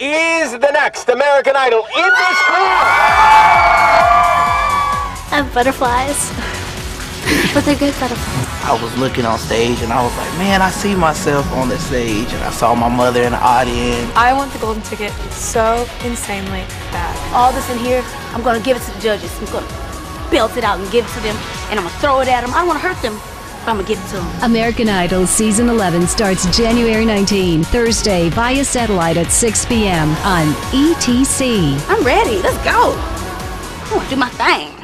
is the next American Idol in this group? I have butterflies. but they're good butterflies. I was looking on stage and I was like, man, I see myself on the stage. And I saw my mother in the audience. I want the golden ticket so insanely bad. All this in here, I'm gonna give it to the judges. I'm gonna belt it out and give it to them, and I'm gonna throw it at them. I don't wanna hurt them, I'm gonna give it to them. American Idol Season 11 starts January 19, Thursday, via satellite at 6 p.m. on ETC. I'm ready. Let's go. I wanna do my thing.